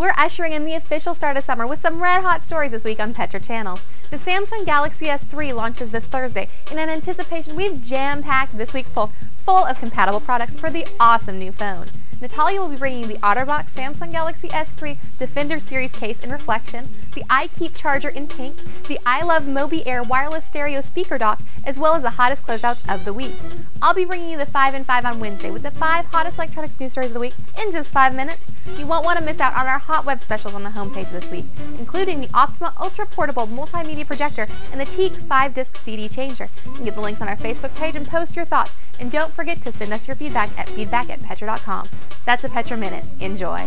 We're ushering in the official start of summer with some red hot stories this week on Petra Channel. The Samsung Galaxy S3 launches this Thursday. And in an anticipation, we've jam-packed this week's poll full of compatible products for the awesome new phone. Natalia will be bringing the OtterBox Samsung Galaxy S3 Defender Series case in reflection, the iKeep charger in pink, the iLuv Mobi Air wireless stereo speaker dock, as well as the hottest closeouts of the week. I'll be bringing you the 5 and 5 on Wednesday with the 5 hottest electronics news stories of the week in just 5 minutes. You won't want to miss out on our hot web specials on the homepage this week, including the Optoma Ultra Portable Multimedia Projector and the TEAC 5-disc CD changer. You can get the links on our Facebook page and post your thoughts. And don't forget to send us your feedback at feedback at petra.com. That's a Petra Minute. Enjoy.